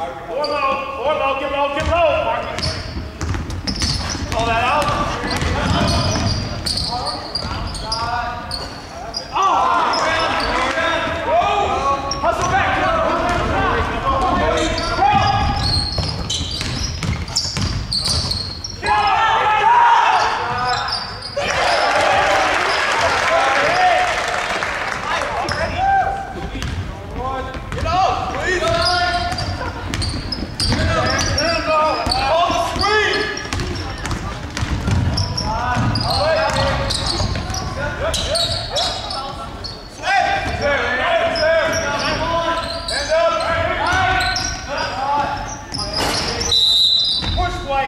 Four low, four low, get low, get low. Marcus. All that